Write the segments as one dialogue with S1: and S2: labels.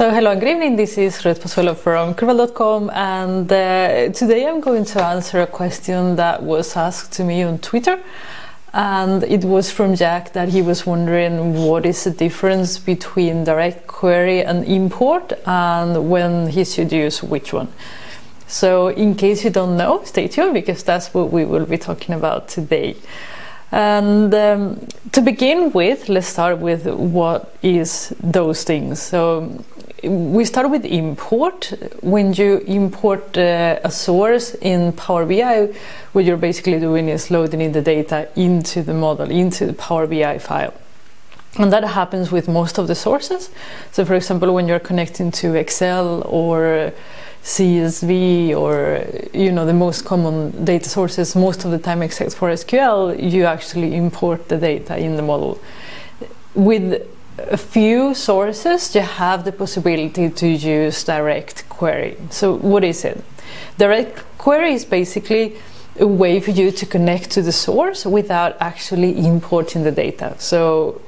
S1: So hello and good evening, this is Ruth Pozuelo from Curbal.com and uh, today I'm going to answer a question that was asked to me on Twitter and it was from Jack that he was wondering what is the difference between direct query and import and when he should use which one. So in case you don't know, stay tuned because that's what we will be talking about today. And um, to begin with, let's start with what is those things. So we start with import. When you import uh, a source in Power BI, what you're basically doing is loading in the data into the model, into the Power BI file. And that happens with most of the sources. So for example, when you're connecting to Excel or CSV or you know the most common data sources most of the time except for SQL you actually import the data in the model with a few sources you have the possibility to use direct query so what is it direct query is basically a way for you to connect to the source without actually importing the data so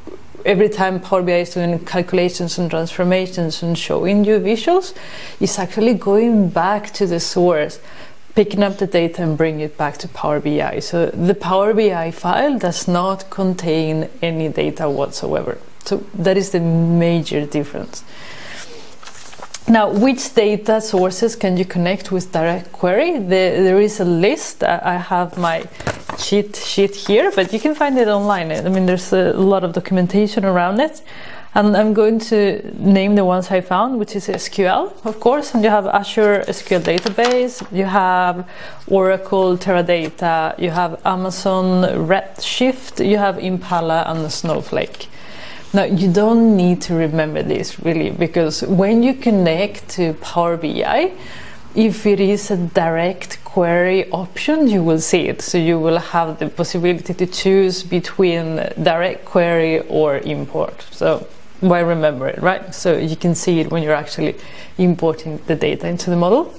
S1: every time Power BI is doing calculations and transformations and showing you visuals, it's actually going back to the source, picking up the data and bringing it back to Power BI. So the Power BI file does not contain any data whatsoever. So that is the major difference. Now, which data sources can you connect with direct query? The, there is a list. I have my cheat sheet here, but you can find it online. I mean, there's a lot of documentation around it. And I'm going to name the ones I found, which is SQL, of course. And you have Azure SQL Database, you have Oracle Teradata, you have Amazon Redshift, you have Impala and Snowflake. Now, you don't need to remember this really because when you connect to Power BI, if it is a direct query option, you will see it. So you will have the possibility to choose between direct query or import. So why remember it, right? So you can see it when you're actually importing the data into the model.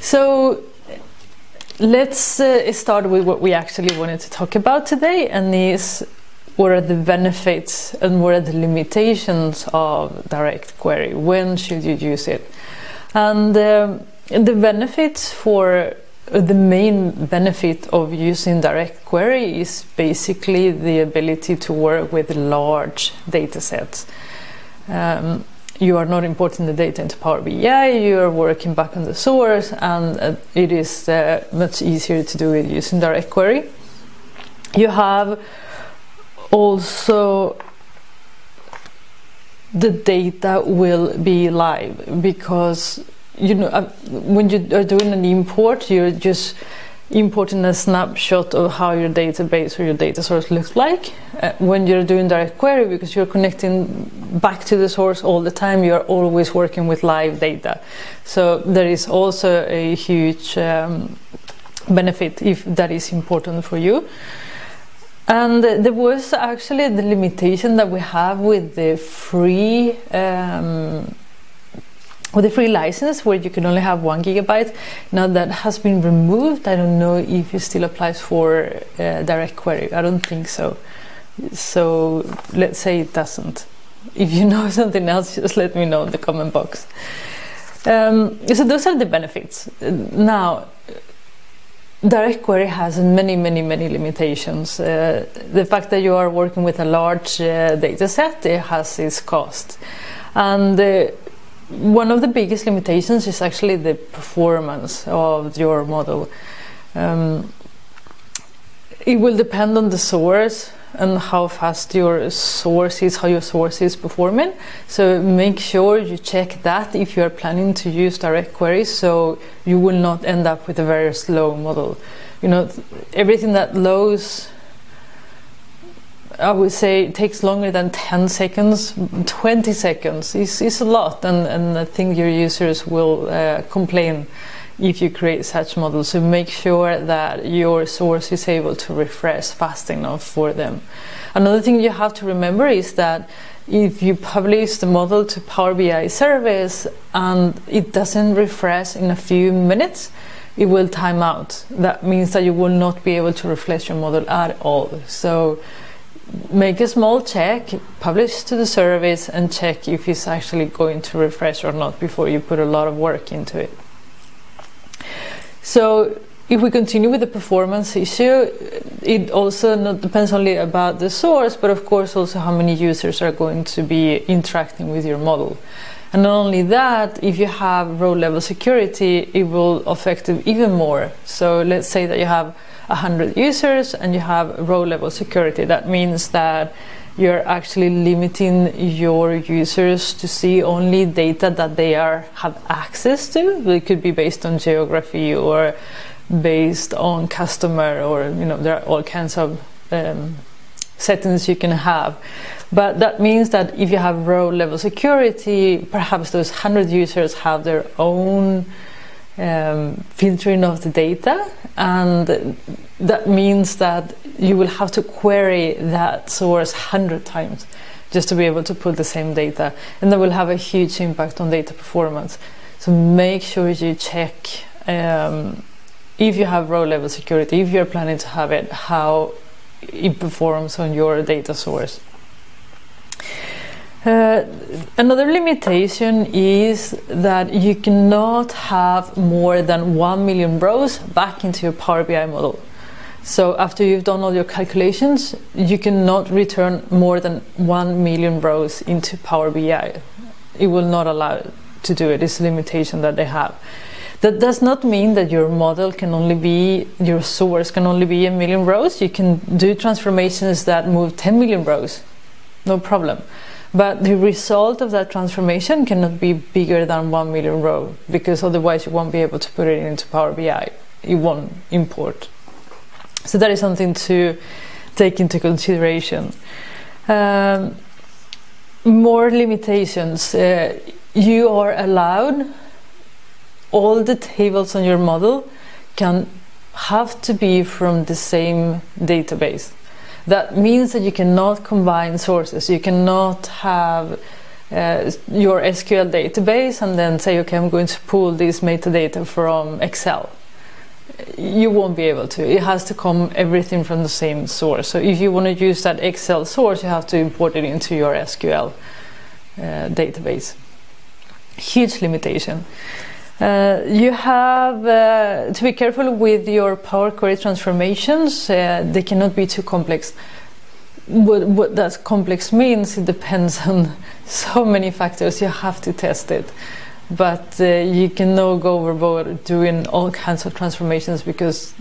S1: So let's uh, start with what we actually wanted to talk about today, and is what are the benefits and what are the limitations of direct query? When should you use it? And um, the benefits for the main benefit of using direct query is basically the ability to work with large data sets. Um, you are not importing the data into Power BI, you are working back on the source, and uh, it is uh, much easier to do it using direct query. You have also the data will be live because you know uh, when you are doing an import you're just importing a snapshot of how your database or your data source looks like. Uh, when you're doing direct query because you're connecting back to the source all the time you're always working with live data. So there is also a huge um, benefit if that is important for you and there was actually the limitation that we have with the free um, with the free license where you can only have one gigabyte. Now that has been removed. I don't know if it still applies for uh, direct query. I don't think so. So let's say it doesn't. If you know something else, just let me know in the comment box. Um, so those are the benefits. Now, direct query has many, many, many limitations. Uh, the fact that you are working with a large uh, data set it has its cost. And uh, one of the biggest limitations is actually the performance of your model. Um, it will depend on the source and how fast your source is, how your source is performing. So make sure you check that if you are planning to use direct queries so you will not end up with a very slow model. You know, everything that loads I would say takes longer than 10 seconds, 20 seconds is, is a lot, and, and I think your users will uh, complain if you create such models. So make sure that your source is able to refresh fast enough for them. Another thing you have to remember is that if you publish the model to Power BI service and it doesn't refresh in a few minutes, it will time out. That means that you will not be able to refresh your model at all. So make a small check, publish to the service, and check if it's actually going to refresh or not before you put a lot of work into it. So if we continue with the performance issue, it also not depends only about the source, but of course also how many users are going to be interacting with your model. And not only that, if you have row level security, it will affect it even more. So let's say that you have 100 users and you have row level security. That means that you're actually limiting your users to see only data that they are have access to. It could be based on geography or based on customer, or you know there are all kinds of um, settings you can have. But that means that if you have row level security, perhaps those 100 users have their own um, filtering of the data, and that means that you will have to query that source 100 times just to be able to put the same data, and that will have a huge impact on data performance. So make sure you check um, if you have row level security, if you're planning to have it, how it performs on your data source. Uh, another limitation is that you cannot have more than 1 million rows back into your Power BI model. So after you've done all your calculations, you cannot return more than 1 million rows into Power BI. It will not allow to do it. It's a limitation that they have. That does not mean that your model can only be, your source can only be a million rows. You can do transformations that move 10 million rows, no problem. But the result of that transformation cannot be bigger than 1 million row because otherwise you won't be able to put it into Power BI. It won't import. So that is something to take into consideration. Um, more limitations. Uh, you are allowed all the tables on your model can have to be from the same database. That means that you cannot combine sources. You cannot have uh, your SQL database and then say, okay, I'm going to pull this metadata from Excel. You won't be able to. It has to come everything from the same source. So if you want to use that Excel source, you have to import it into your SQL uh, database. Huge limitation. Uh, you have uh, to be careful with your Power Query transformations. Uh, they cannot be too complex. What, what that complex means, it depends on so many factors. You have to test it. But uh, you cannot go overboard doing all kinds of transformations because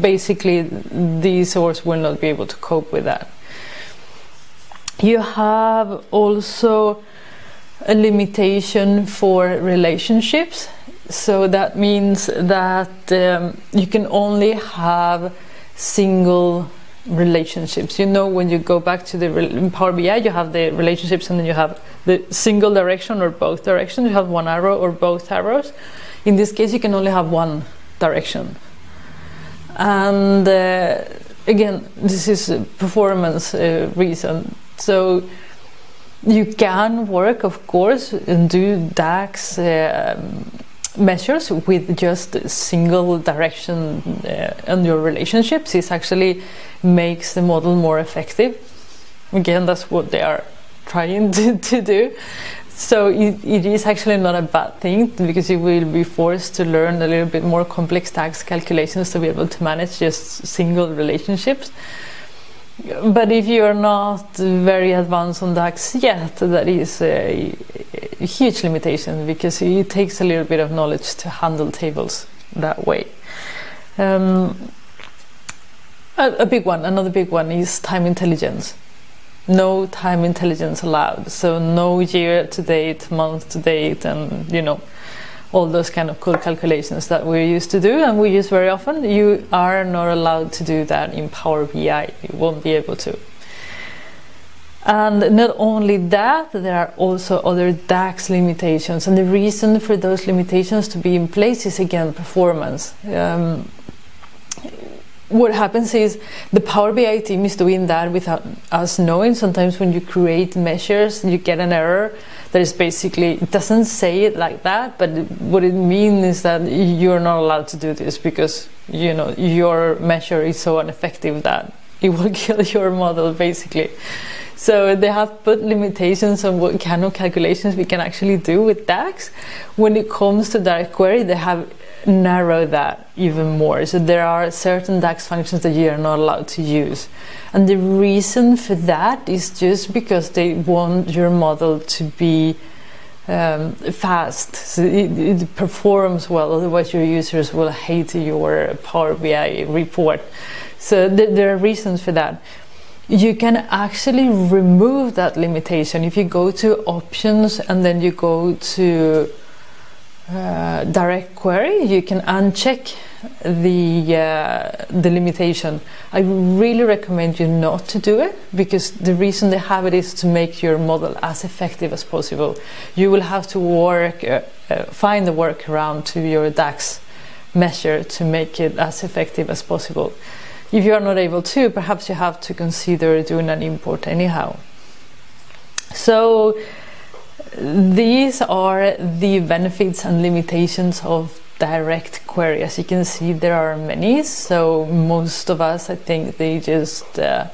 S1: basically the source will not be able to cope with that. You have also a limitation for relationships so that means that um, you can only have single relationships. You know, when you go back to the Power BI, you have the relationships and then you have the single direction or both directions. You have one arrow or both arrows. In this case, you can only have one direction. And uh, again, this is performance uh, reason. So you can work, of course, and do DAX. Measures with just single direction uh, on your relationships this actually makes the model more effective. Again that's what they are trying to, to do. So it, it is actually not a bad thing because you will be forced to learn a little bit more complex DAX calculations to be able to manage just single relationships. But if you are not very advanced on DAX yet, that is a, a, huge limitation because it takes a little bit of knowledge to handle tables that way. Um, a, a big one, another big one is time intelligence. No time intelligence allowed. So no year to date, month to date, and you know all those kind of cool calculations that we used to do and we use very often, you are not allowed to do that in Power BI. You won't be able to. And not only that, there are also other DAX limitations. And the reason for those limitations to be in place is again performance. Um, what happens is the Power BI team is doing that without us knowing. Sometimes when you create measures, you get an error that is basically it doesn't say it like that but what it means is that you're not allowed to do this because you know your measure is so ineffective that it will kill your model basically. So they have put limitations on what kind of calculations we can actually do with DAX. When it comes to direct query, they have narrowed that even more. So there are certain DAX functions that you are not allowed to use. And the reason for that is just because they want your model to be um, fast, so it, it, performs well. Otherwise, your users will hate your Power BI report. So th- there are reasons for that. You can actually remove that limitation if you go to options and then you go to uh, direct query. You can uncheck the uh, the limitation. I really recommend you not to do it because the reason they have it is to make your model as effective as possible. You will have to work uh, uh, find the workaround to your DAX measure to make it as effective as possible. If you are not able to, perhaps you have to consider doing an import anyhow. So these are the benefits and limitations of direct query. As you can see, there are many. So most of us, I think, they just uh,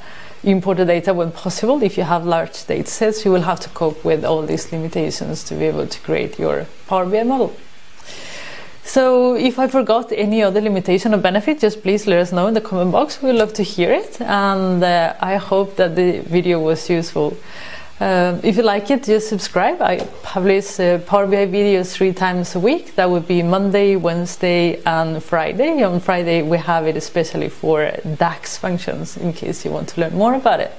S1: import the data when possible. If you have large data sets, you will have to cope with all these limitations to be able to create your Power BI model. So if I forgot any other limitation or benefit, just please let us know in the comment box. We'd love to hear it. And uh, I hope that the video was useful. Um, if you like it, just subscribe. I publish uh, Power BI videos three times a week. That would be Monday, Wednesday, and Friday. On Friday, we have it especially for DAX functions in case you want to learn more about it.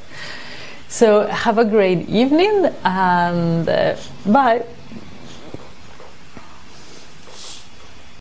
S1: So, have a great evening and uh, bye.